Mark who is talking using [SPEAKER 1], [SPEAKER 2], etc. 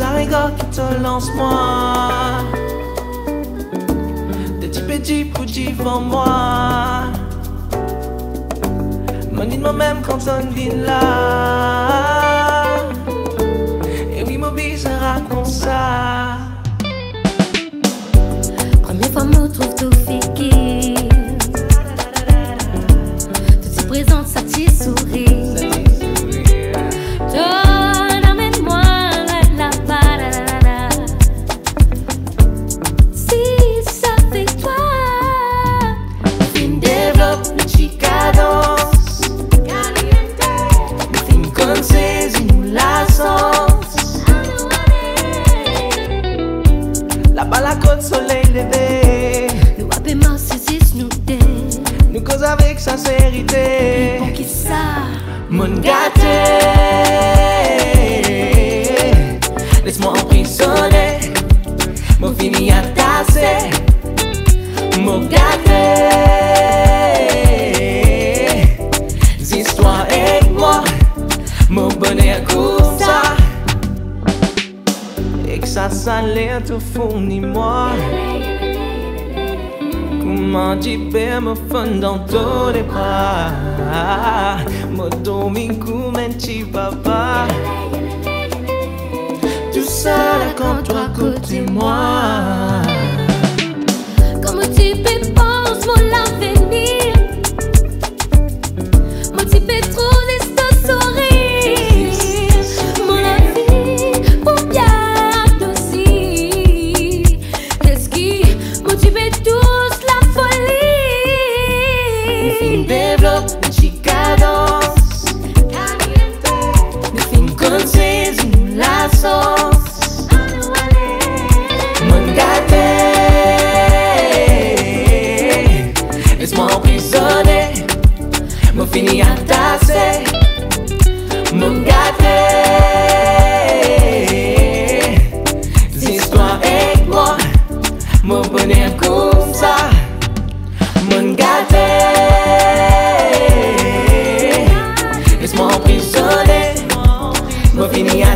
[SPEAKER 1] gars qui te lance moi. De petit petit pour devant moi. M'en dit moi-même quand on vient là. Et oui, mon bise raconte ça.
[SPEAKER 2] Première fois, me trouve tout fiqué. Tout s'y présente, ça t'y sourit.
[SPEAKER 1] Sincérité.
[SPEAKER 2] Pour qui ça?
[SPEAKER 1] Mon gâté. Laisse-moi emprisonner. Mon fini à tasser Mon gâté. Histoire avec moi. Mon bonheur comme ça. Et que ça s'allait tout fourni moi Comment tu peux me fondre dans tous les bras comme un petit papa Tout seul quand toi côté moi Love in the